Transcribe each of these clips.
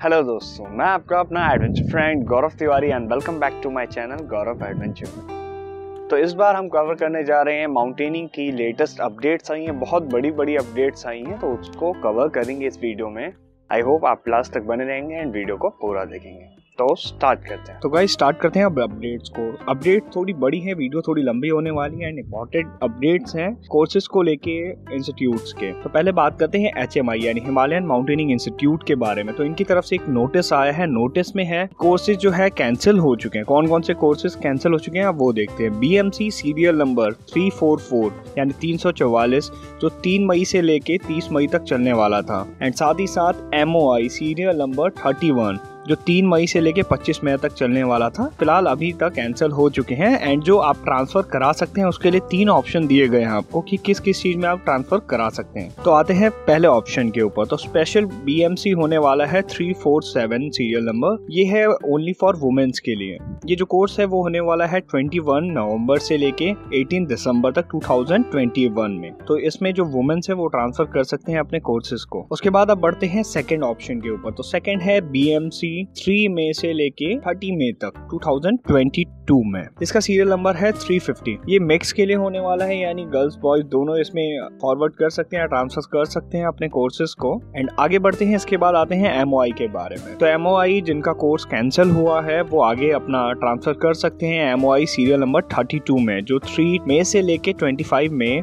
Hello दोस्तों, मैं आपका अपना adventure friend Gaurav Tiwari and welcome back to my channel Gaurav adventure तो इस बार हम कवर करने जा रहे हैं माउंटेनिंग की लेटेस्ट अपडेट्स आई हैं, बहुत बड़ी बड़ी अपडेट्स आई हैं तो उसको कवर करेंगे इस वीडियो में। आई होप आप लास्ट तक बने रहेंगे एंड वीडियो को पूरा देखेंगे। तो स्टार्ट करते हैं। तो गाइस स्टार्ट करते हैं अब अपडेट्स को। अपडेट थोड़ी बड़ी है वीडियो थोड़ी लंबी होने वाली है एंड इंपॉर्टेंट अपडेट्स हैं कोर्सेज को लेके इंस्टीट्यूट्स के। तो पहले बात करते हैं एचएमआई यानी हिमालयन माउंटेनिंग इंस्टीट्यूट के बारे में। तो इनकी तरफ़ से एक नोटिस आया है। नोटिस में है कोर्सेज जो है कैंसिल हो चुके हैं। कौन कौन से कोर्सेज कैंसिल हो चुके हैं, आप वो देखते हैं। B M C serial number three four four यानी तीन सौ चौवालीस, जो तीन मई से लेके तीस मई तक चलने वाला था। एंड साथ ही साथ M serial number thirty one जो तीन मई से लेके पच्चीस मई तक चलने वाला था, फ़िलहाल अभी तक कैंसिल हो चुके हैं एंड जो आप ट्रांसफ़र करा सकते हैं, उसके लिए तीन ऑप्शन दिए गए हैं आपको कि किस किस चीज़ में आप ट्रांसफ़र करा सकते हैं। तो आते हैं पहले ऑप्शन के ऊपर। तो स्पेशल बीएमसी होने वाला है three four seven serial number ये है ओनली फॉर वुमेन्स के लिए। ये जो कोर्स है, वो होने वाला है ट्वेंटी वन नवंबर से लेके 18 दिसंबर तक 2021 में। तो इसमें जो वुमेन्स है, वो ट्रांसफ़र कर सकते हैं अपने कोर्सेज को। उसके बाद आप बढ़ते हैं सेकेंड ऑप्शन के ऊपर। तो सेकेंड है बीएमसी थ्री में से लेके 30 मई तक 2022 में। इसका सीरियल नंबर है 350 ये मिक्स के लिए होने वाला है, यानी गर्ल्स बॉयज़ दोनों इसमें फॉरवर्ड कर सकते हैं ट्रांसफ़र कर सकते हैं अपने कोर्सेज को। एंड आगे बढ़ते हैं, इसके बाद आते हैं एमओ के बारे में। तो एमओ जिनका कोर्स कैंसिल हुआ है, वो आगे अपना ट्रांसफ़र कर सकते हैं एमओआई सीरियल नंबर 32 में, जो थ्री मई से लेके 25 मई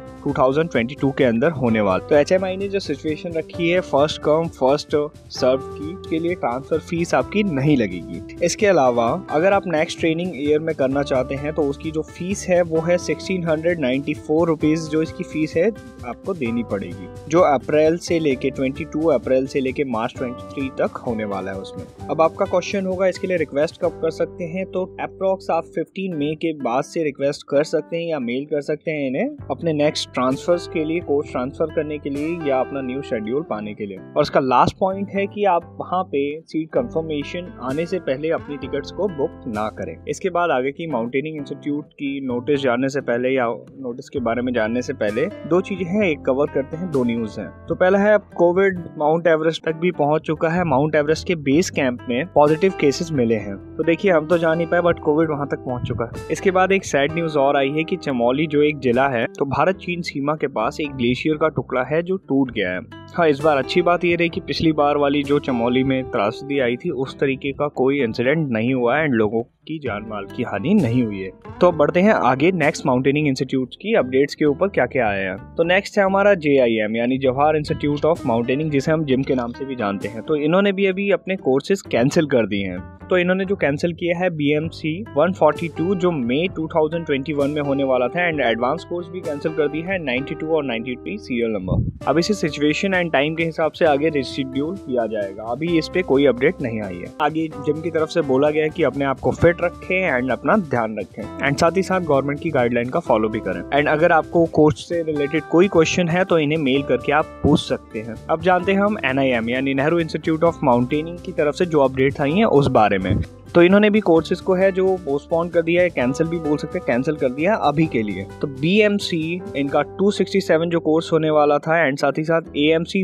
टू के अंदर होने वाला। तो एचएमआई ने जो सिचुएशन रखी है फ़र्स्ट कम फ़र्स्ट सर्व की, के लिए ट्रांसफ़र फ़ीस आपकी नहीं लगेगी। इसके अलावा, अगर आप नेक्स्ट ट्रेनिंग ईयर में करना चाहते हैं तो उसकी जो फ़ीस है, वो है sixteen hundred ninety four rupees जो इसकी फ़ीस है, आपको देनी पड़ेगी। जो अप्रैल से लेके ट्वेंटी टू अप्रैल से लेके मार्च ट्वेंटी थ्री तक होने वाला है उसमें। अब आपका क्वेश्चन होगा, इसके लिए रिक्वेस्ट कब कर सकते हैं? तो अप्रोक्स आप फिफ्टीन मई के बाद से रिक्वेस्ट कर सकते हैं या मेल कर सकते हैं इन्हें अपने नेक्स्ट ट्रांसफ़र के लिए कोर्स ट्रांसफ़र करने के लिए या अपना न्यू शेड्यूल पाने के लिए। और उसका लास्ट पॉइंट है कि आप वहाँ पे सीट कंफर्मेशन आने से पहले अपनी टिकट्स को बुक ना करें। इसके बाद आगे की माउंटेनिंग इंस्टीट्यूट की नोटिस जानने से पहले या नोटिस के बारे में जानने से पहले दो चीज़ें हैं, एक कवर करते हैं, दो न्यूज़ हैं। तो पहला है, अब कोविड माउंट एवरेस्ट तक भी पहुँच चुका है। माउंट एवरेस्ट के बेस कैंप में पॉजिटिव केसेस मिले हैं। तो देखिए, हम तो जा नहीं पाए बट कोविड वहाँ तक पहुँच चुका है। इसके बाद एक सैड न्यूज़ और आई है कि चमोली जो एक जिला है तो भारत चीन सीमा के पास एक ग्लेशियर का टुकड़ा है जो टूट गया है। हाँ इस बार अच्छी बात ये रही कि पिछली बार वाली जो चमोली में त्रासदी आई थी, उस तरीके का कोई इंसिडेंट नहीं हुआ है एंड लोगों की जान माल की हानि नहीं हुई है। तो बढ़ते हैं आगे नेक्स्ट माउंटेनिंग इंस्टीट्यूट की अपडेट्स के ऊपर क्या क्या आया है। तो नेक्स्ट है हमारा जेआईएम यानी जवाहर इंस्टीट्यूट ऑफ़ माउंटेनिंग जिसे हम जिम के नाम से भी जानते हैं। तो इन्होंने भी अभी अपने कोर्सेज कैंसिल कर दिए हैं। तो इन्होंने जो कैंसिल किया है B M C one forty two जो मई टू थाउज़ेंड ट्वेंटी वन में होने वाला था एंड एडवांस कोर्स भी कैंसिल कर दी है नाइन्टी टू और नाइन्टी थ्री सीरियल नंबर अब इसे सिचुएशन एंड टाइम के हिसाब से आगे रिशिड्यूल किया जाएगा। अभी इस पे कोई अपडेट नहीं आई है। आगे जिम की तरफ़ से बोला गया कि अपने आप को फिट रखें एंड अपना ध्यान रखें। एंड साथ ही साथ गवर्नमेंट की गाइडलाइन का फॉलो भी करें। एंड अगर आपको कोर्स से रिलेटेड कोई क्वेश्चन है तो इन्हें मेल करके आप पूछ सकते हैं। अब जानते हैं हम एनआईएम यानी नेहरू इंस्टीट्यूट ऑफ़ माउंटेनिंग की तरफ़ से जो अपडेट आई है, उस बारे में। तो इन्होंने भी कोर्सेज को है जो पोस्टपोन कर दिया है कैंसिल भी बोल सकते हैं कैंसिल कर दिया है अभी के लिए। तो बीएमसी इनका 267 जो कोर्स होने वाला था एंड साथ ही साथ ए एम सी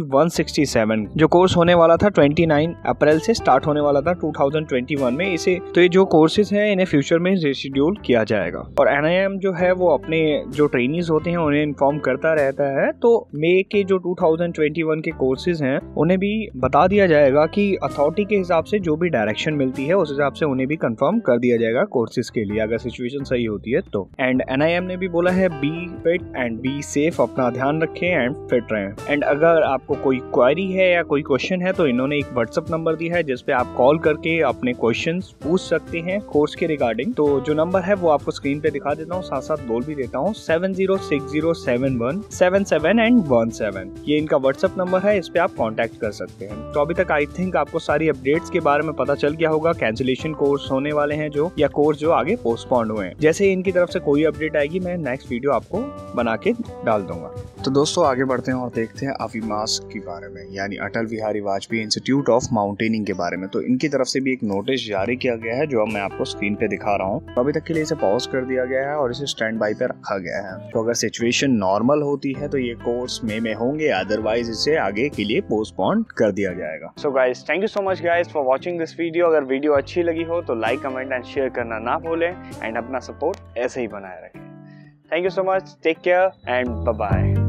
जो कोर्स होने वाला था 29 अप्रैल से स्टार्ट होने वाला था 2021 में। इसे तो ये जो कोर्सेज हैं, इन्हें फ्यूचर में रिशेड्यूल किया जाएगा। और एन जो है, वो अपने जो ट्रेनिंग होते हैं, उन्हें इन्फॉर्म करता रहता है। तो मे के जो 2021 के कोर्सेज हैं, उन्हें भी बता दिया जाएगा कि अथॉरिटी के हिसाब से जो भी डायरेक्शन मिलती है, उस हिसाब से उन्हें भी कंफर्म कर दिया जाएगा कोर्सेज के लिए, अगर सिचुएशन सही होती है तो। एंड एनआईएम ने भी बोला है be fit and be safe अपना ध्यान रखें एंड फिट रहें। एंड अगर आपको कोई क्वारी है या कोई क्वेश्चन है तो इन्होंने एक व्हाट्सअप नंबर दिया है जिसपे आप कॉल करके अपने क्वेश्चन पूछ सकते हैं कोर्स के रिगार्डिंग तो जो नंबर है, वो आपको स्क्रीन पे दिखा देता हूँ साथ साथ बोल भी देता हूँ seven zero six zero seven one seven seven and one seven ये इनका व्हाट्सअप नंबर है, इस पे आप कॉन्टेक्ट कर सकते हैं। तो अभी तक आई थिंक आपको सारी अपडेट्स के बारे में पता चल गया होगा कैंसिलेशन कोर्स होने वाले हैं जो, या कोर्स जो आगे पोस्टपोन्ड हुए हैं। जैसे इनकी तरफ़ से कोई अपडेट आएगी, मैं नेक्स्ट वीडियो आपको बना के डाल दूँगा। तो दोस्तों, आगे बढ़ते हैं और देखते हैं अविमास के बारे में, यानी Atal Bihari Vajpayee institute of mountaineering के बारे में। तो इनकी तरफ़ से भी एक नोटिस जारी किया गया है, जो अब मैं आपको स्क्रीन पे दिखा रहा हूँ। अभी तक के लिए इसे पॉज कर दिया गया है और इसे स्टैंड बाई पे रखा गया है। तो अगर सिचुएशन नॉर्मल होती है तो ये कोर्स मे में होंगे अदरवाइज़ इसे आगे के लिए पोस्टपोन कर दिया जाएगा। So guys thank you so much guys for watching this video अगर वीडियो अच्छी लगी हो तो लाइक कमेंट एंड शेयर करना ना भूलें एंड अपना सपोर्ट ऐसे ही बनाए रखें। Thank you so much take care and bye